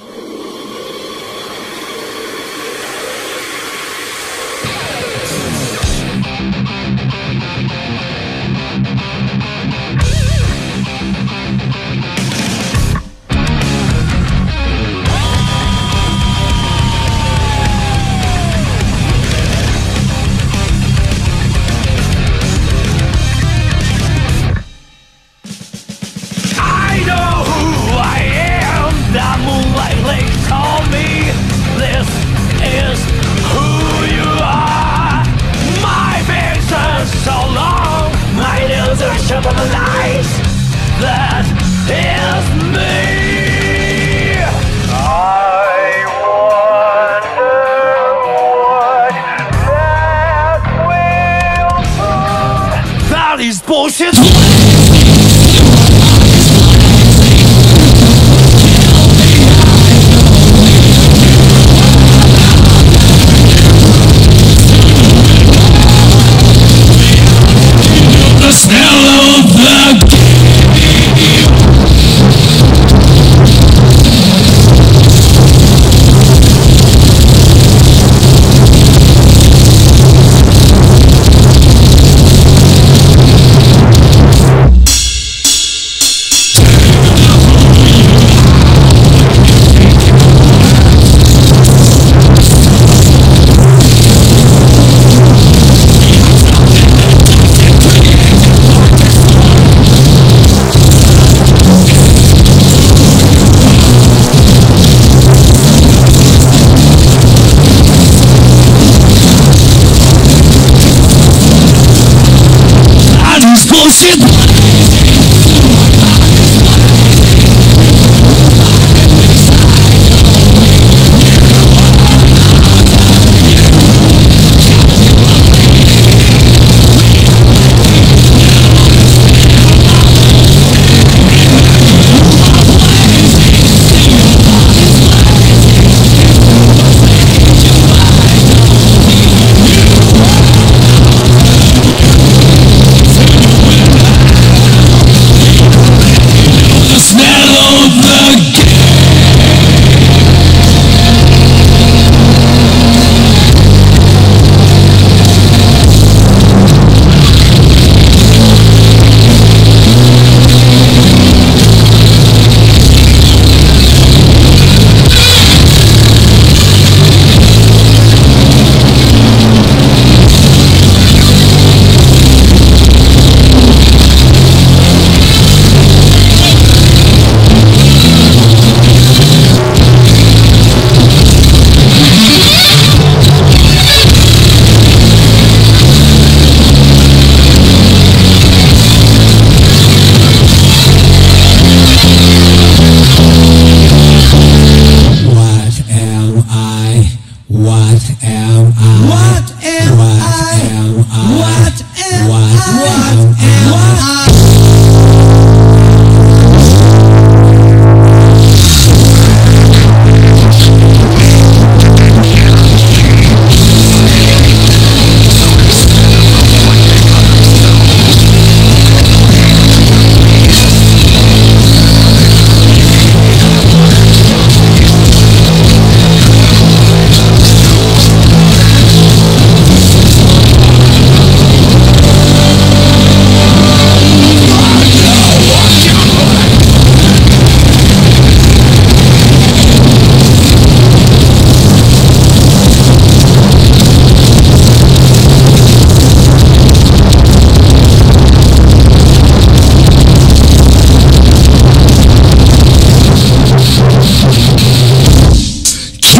I illusion of the. That is me. I wonder what that will That is bullshit. That am?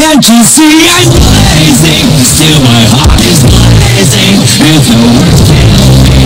Can't you see I'm blazing? Still my heart is blazing. If the words fail me,